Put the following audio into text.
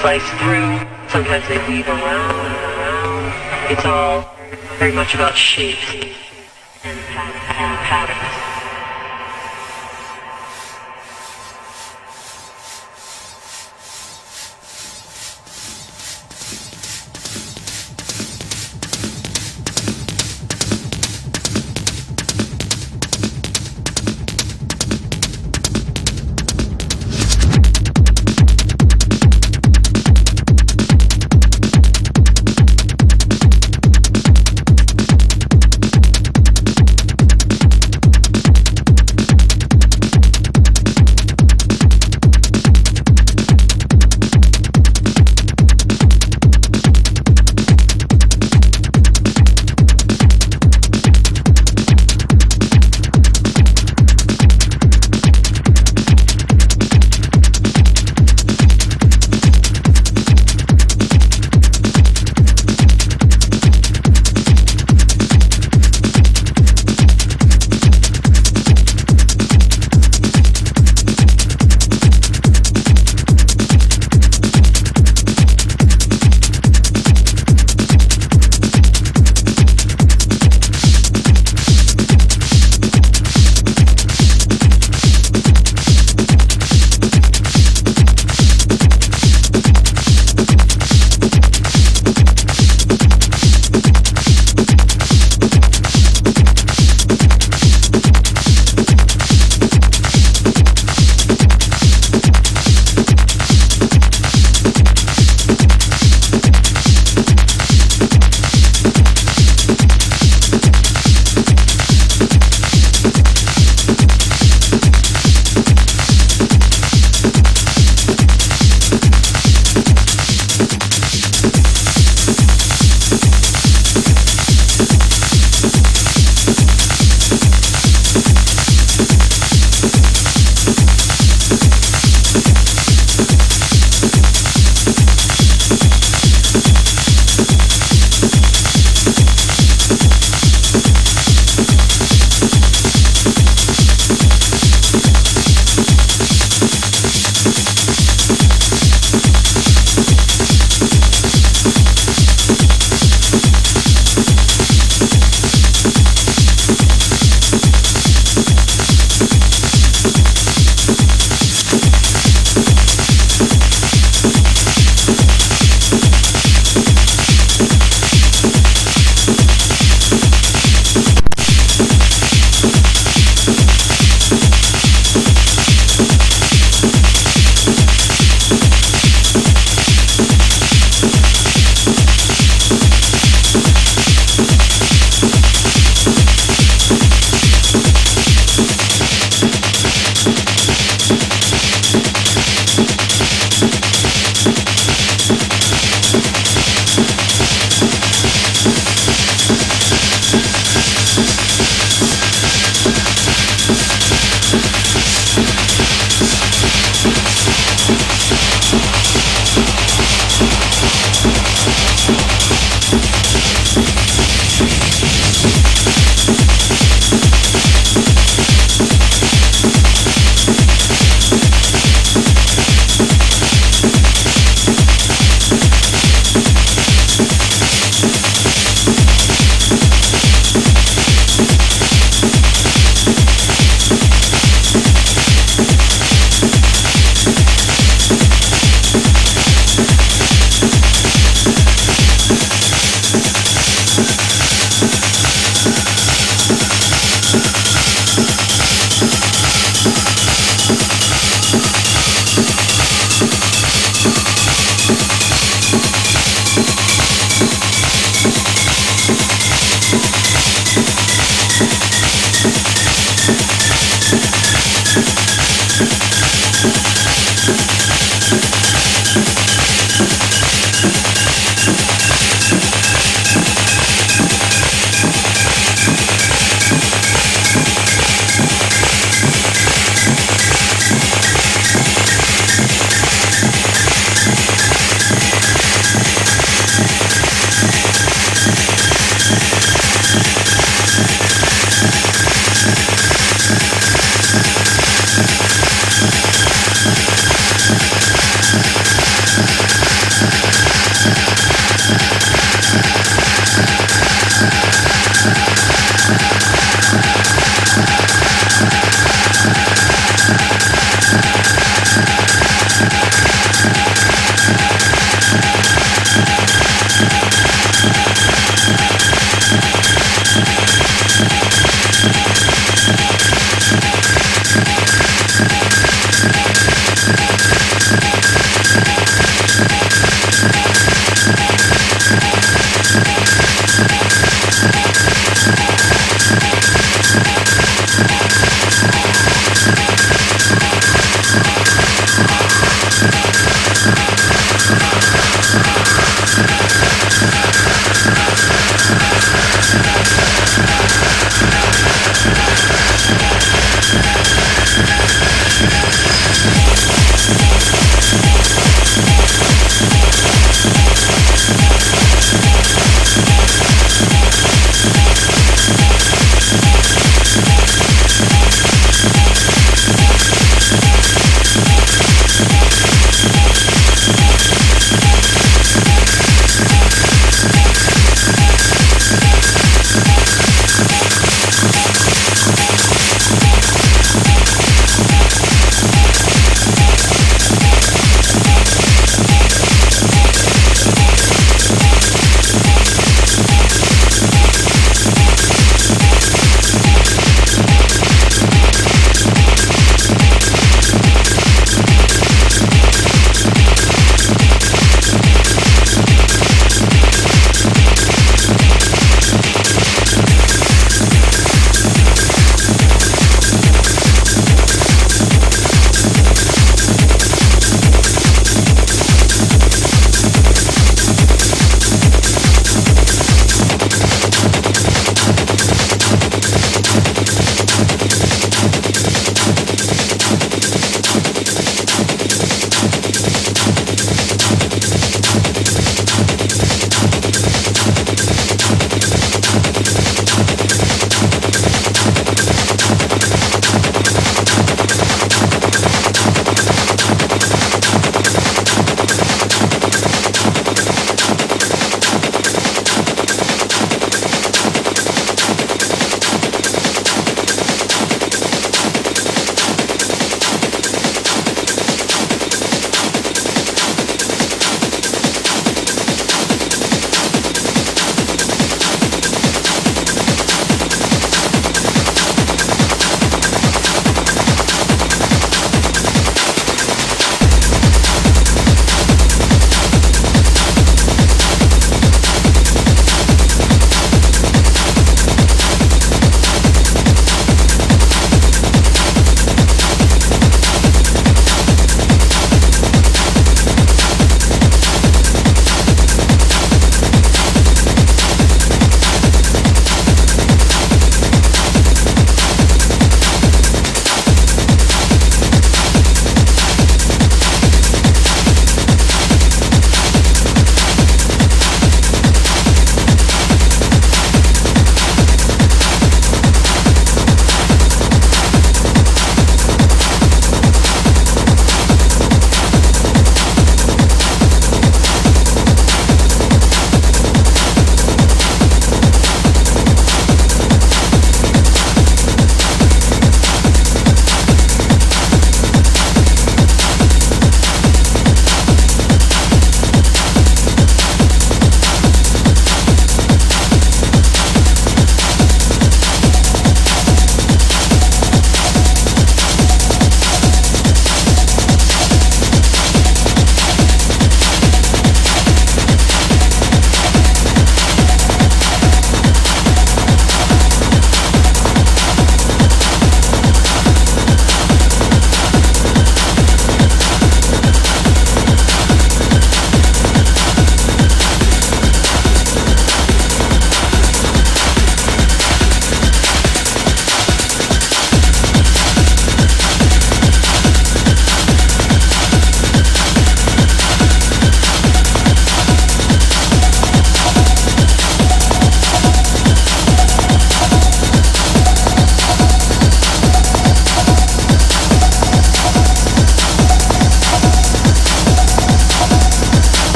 slice through, sometimes they weave around and around. It's all very much about shapes.